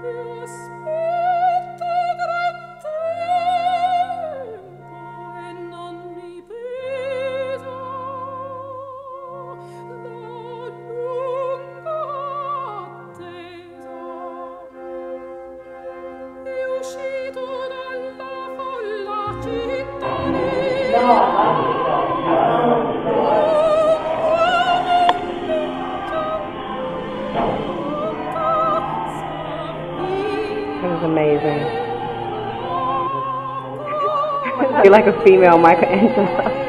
Yes. You're like a female Michelangelo.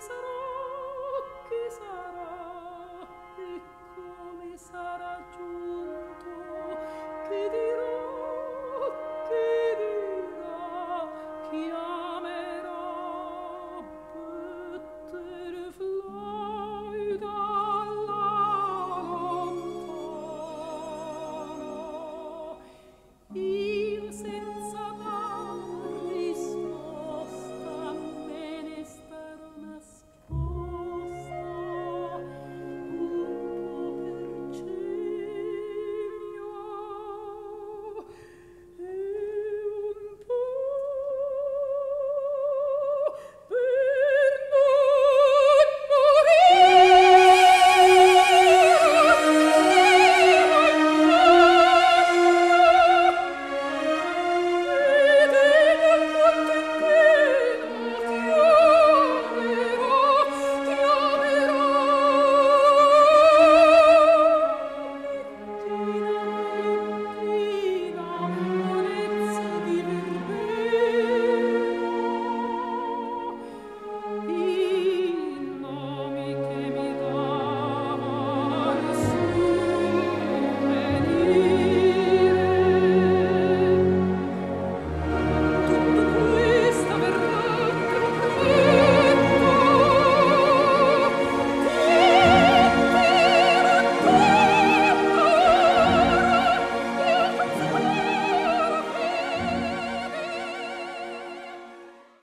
sarò